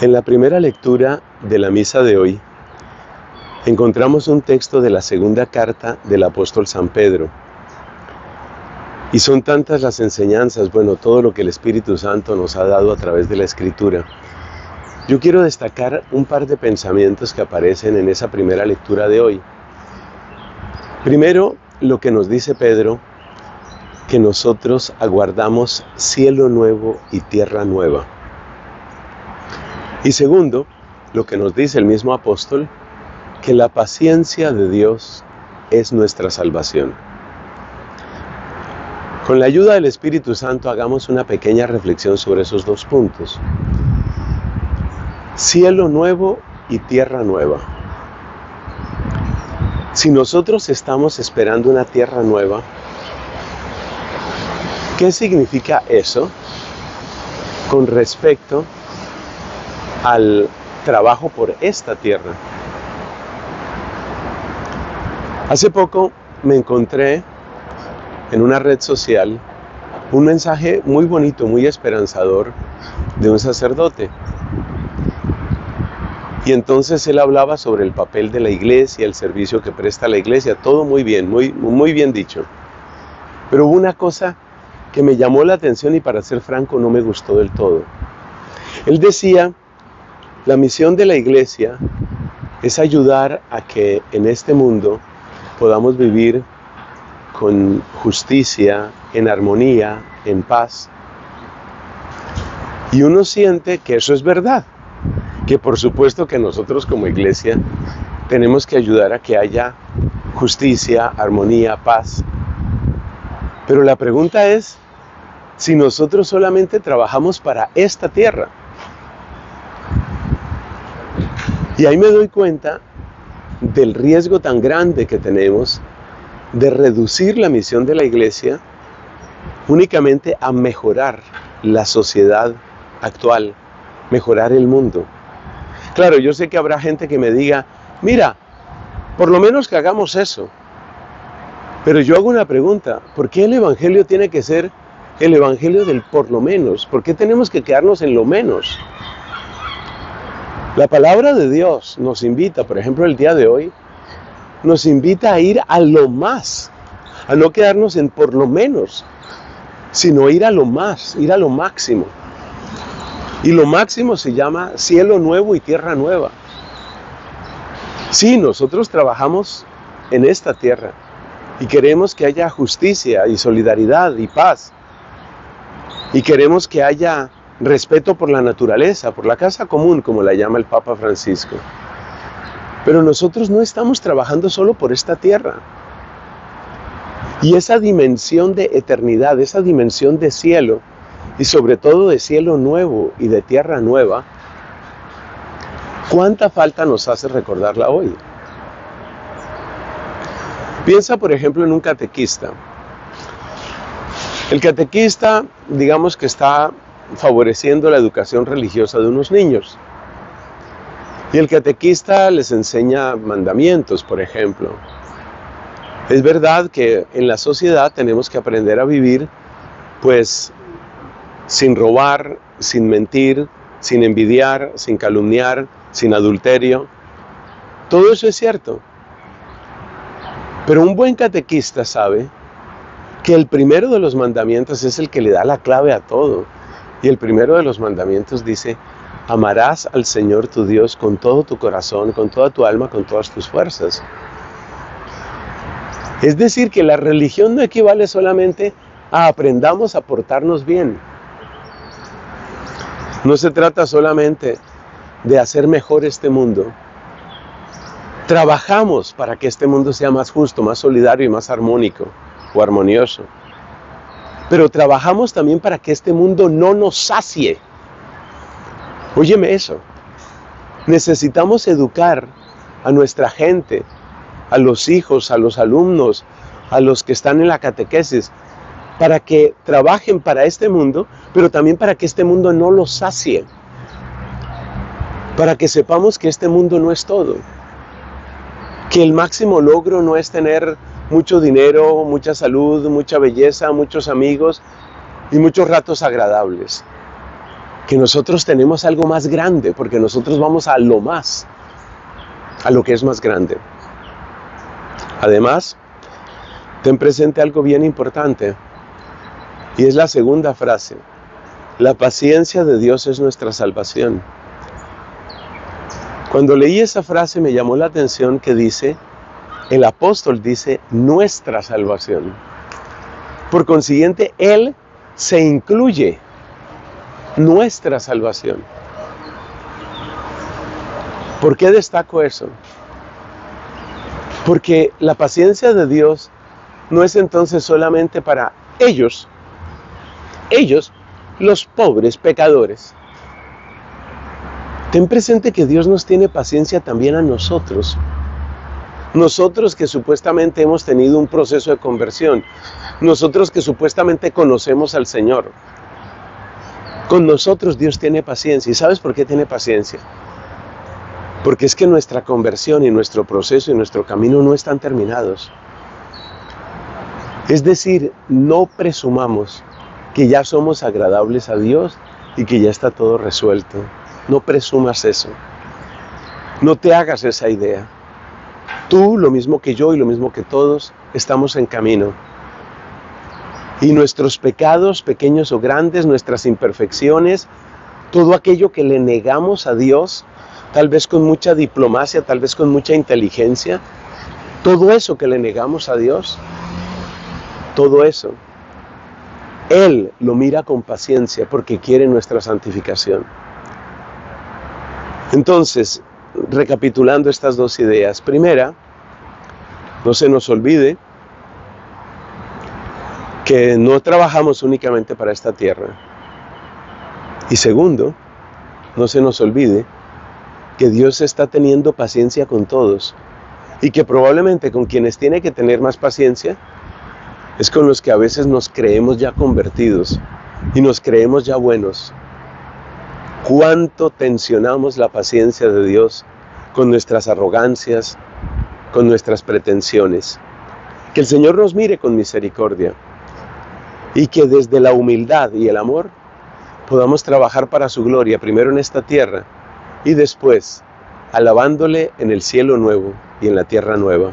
En la primera lectura de la misa de hoy encontramos un texto de la segunda carta del apóstol San Pedro. Y son tantas las enseñanzas, bueno, todo lo que el Espíritu Santo nos ha dado a través de la Escritura. Yo quiero destacar un par de pensamientos que aparecen en esa primera lectura de hoy. Primero, lo que nos dice Pedro, que nosotros aguardamos cielo nuevo y tierra nueva. Y segundo, lo que nos dice el mismo apóstol, que la paciencia de Dios es nuestra salvación. Con la ayuda del Espíritu Santo hagamos una pequeña reflexión sobre esos dos puntos. Cielo nuevo y tierra nueva. Si nosotros estamos esperando una tierra nueva, ¿qué significa eso con respecto al trabajo por esta tierra. Hace poco me encontré en una red social un mensaje muy bonito, muy esperanzador de un sacerdote. Y entonces él hablaba sobre el papel de la iglesia, el servicio que presta la iglesia, todo muy bien, muy, muy bien dicho. Pero hubo una cosa que me llamó la atención y para ser franco no me gustó del todo. Él decía la misión de la iglesia es ayudar a que en este mundo podamos vivir con justicia, en armonía, en paz. Y uno siente que eso es verdad, que por supuesto que nosotros como iglesia tenemos que ayudar a que haya justicia, armonía, paz. Pero la pregunta es si nosotros solamente trabajamos para esta tierra Y ahí me doy cuenta del riesgo tan grande que tenemos de reducir la misión de la iglesia únicamente a mejorar la sociedad actual, mejorar el mundo. Claro, yo sé que habrá gente que me diga, mira, por lo menos que hagamos eso. Pero yo hago una pregunta, ¿por qué el Evangelio tiene que ser el Evangelio del por lo menos? ¿Por qué tenemos que quedarnos en lo menos? La palabra de Dios nos invita, por ejemplo, el día de hoy, nos invita a ir a lo más, a no quedarnos en por lo menos, sino ir a lo más, ir a lo máximo. Y lo máximo se llama cielo nuevo y tierra nueva. Sí, nosotros trabajamos en esta tierra y queremos que haya justicia y solidaridad y paz. Y queremos que haya respeto por la naturaleza, por la casa común, como la llama el Papa Francisco. Pero nosotros no estamos trabajando solo por esta tierra. Y esa dimensión de eternidad, esa dimensión de cielo, y sobre todo de cielo nuevo y de tierra nueva, ¿cuánta falta nos hace recordarla hoy? Piensa, por ejemplo, en un catequista. El catequista, digamos que está favoreciendo la educación religiosa de unos niños. Y el catequista les enseña mandamientos, por ejemplo. Es verdad que en la sociedad tenemos que aprender a vivir pues sin robar, sin mentir, sin envidiar, sin calumniar, sin adulterio. Todo eso es cierto. Pero un buen catequista sabe que el primero de los mandamientos es el que le da la clave a todo. Y el primero de los mandamientos dice, amarás al Señor tu Dios con todo tu corazón, con toda tu alma, con todas tus fuerzas. Es decir, que la religión no equivale solamente a aprendamos a portarnos bien. No se trata solamente de hacer mejor este mundo. Trabajamos para que este mundo sea más justo, más solidario y más armónico o armonioso. Pero trabajamos también para que este mundo no nos sacie. Óyeme eso. Necesitamos educar a nuestra gente, a los hijos, a los alumnos, a los que están en la catequesis, para que trabajen para este mundo, pero también para que este mundo no los sacie. Para que sepamos que este mundo no es todo. Que el máximo logro no es tener mucho dinero, mucha salud, mucha belleza, muchos amigos y muchos ratos agradables. que nosotros tenemos algo más grande, porque nosotros vamos a lo más, a lo que es más grande. Además, ten presente algo bien importante, y es la segunda frase. La paciencia de Dios es nuestra salvación. Cuando leí esa frase me llamó la atención que dice, el apóstol dice, nuestra salvación. Por consiguiente, Él se incluye nuestra salvación. ¿Por qué destaco eso? Porque la paciencia de Dios no es entonces solamente para ellos, ellos, los pobres pecadores. Ten presente que Dios nos tiene paciencia también a nosotros. Nosotros que supuestamente hemos tenido un proceso de conversión, nosotros que supuestamente conocemos al Señor, con nosotros Dios tiene paciencia. ¿Y sabes por qué tiene paciencia? Porque es que nuestra conversión y nuestro proceso y nuestro camino no están terminados. Es decir, no presumamos que ya somos agradables a Dios y que ya está todo resuelto. No presumas eso. No te hagas esa idea. Tú, lo mismo que yo y lo mismo que todos, estamos en camino. Y nuestros pecados, pequeños o grandes, nuestras imperfecciones, todo aquello que le negamos a Dios, tal vez con mucha diplomacia, tal vez con mucha inteligencia, todo eso que le negamos a Dios, todo eso, Él lo mira con paciencia porque quiere nuestra santificación. Entonces, recapitulando estas dos ideas, primera, no se nos olvide que no trabajamos únicamente para esta tierra. Y segundo, no se nos olvide que Dios está teniendo paciencia con todos y que probablemente con quienes tiene que tener más paciencia es con los que a veces nos creemos ya convertidos y nos creemos ya buenos. ¿Cuánto tensionamos la paciencia de Dios con nuestras arrogancias, con nuestras pretensiones? Que el Señor nos mire con misericordia y que desde la humildad y el amor podamos trabajar para su gloria, primero en esta tierra y después alabándole en el cielo nuevo y en la tierra nueva.